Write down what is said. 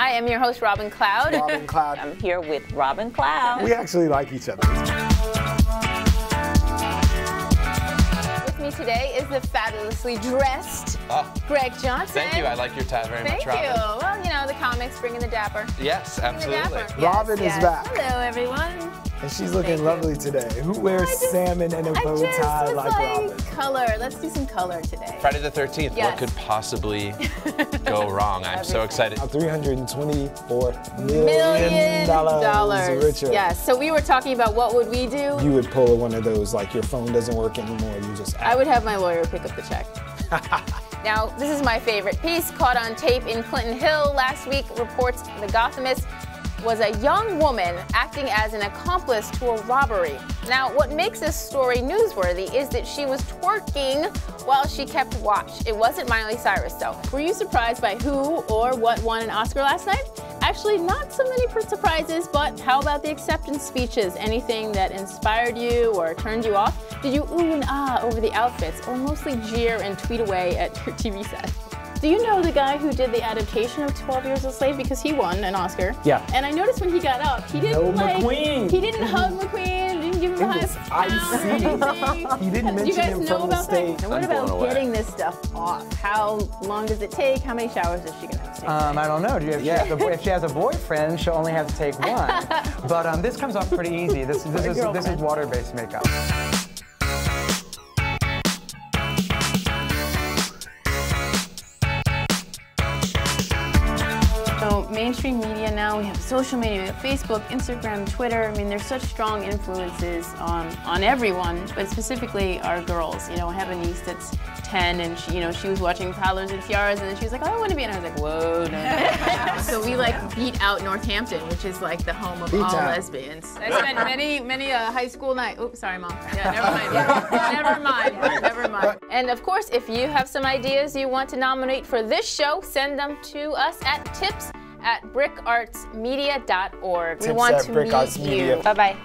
Hi, I'm your host, Robin Cloud. Robin Cloud. I'm here with Robin Cloud. We actually like each other. With me today is the fabulously dressed Oh, Greg Johnson. thank you. I like your tie very Thank much, you. Robin. Well, you know, the comics bringing the dapper. Yes, Bringing absolutely. dapper. Robin Yes, is yes. back. Hello, everyone. And she's looking Thank you. lovely today. Who wears just- salmon and a bow just tie was like, like, Robin? color. Let's do some color today. Friday the 13th. Yes. What could possibly go wrong? I'm so excited. $324 Million million dollars. richer. Yes. So we were talking about what would we do. You would pull one of those, like your phone doesn't work anymore. You just I would have my lawyer pick up the check. now, this is my favorite piece caught on tape in Clinton Hill last week. Reports the Gothamist was a young woman acting as an accomplice to a robbery. Now, what makes this story newsworthy is that she was twerking while she kept watch. It wasn't Miley Cyrus, though. Were you surprised by who or what won an Oscar last night? Actually, not so many surprises, but how about the acceptance speeches? Anything that inspired you or turned you off? Did you ooh and ah over the outfits, or mostly jeer and tweet away at your TV set? Do you know the guy who did the adaptation of 12 Years a Slave because he won an Oscar? Yeah. And I noticed when he got up, he didn't No like McQueen. he didn't hug McQueen, didn't give him a It high was five or icy. He didn't Do you guys him know from about stage. that? And what I'm about getting this stuff off? How long does it take? How many showers is she gonna have to take? Um, I don't know. Do you- If, she has a, if she has a boyfriend, she'll only have to take one. but um, this comes off pretty easy. This, this, is, this is water-based makeup. Mainstream media now, we have social media, we have Facebook, Instagram, Twitter. I mean, there's such strong influences on, on everyone, but specifically our girls. You know, I have a niece that's 10 and she, you know, she was watching Toddlers and Tiaras and then she was like, oh, I want to be, and I was like, whoa, no. so we like beat out Northampton, which is like the home of all out. lesbians. I spent many, many a high school night. Oops, sorry, mom. Yeah, never mind. never mind. Never mind. And of course, if you have some ideas you want to nominate for this show, send them to us at tips at bricartsmedia.org. we want at to meet you. Bye bye.